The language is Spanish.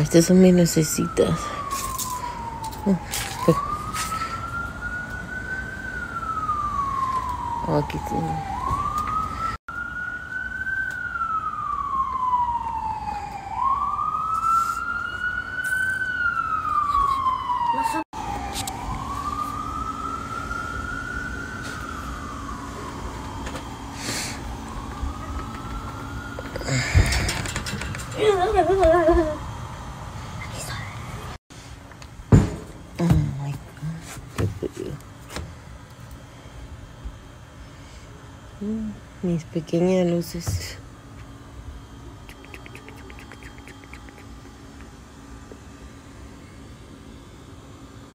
estas son mis necesitas. Oh, aquí tiene. Oh my god, Mis pequeñas luces.